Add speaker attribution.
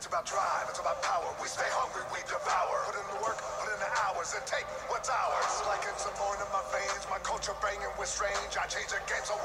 Speaker 1: It's about drive, it's about power. We stay hungry, we devour. Put in the work, put in the hours, and take what's ours. Like it's a morning, in my veins, my culture banging with strange. I change the game, so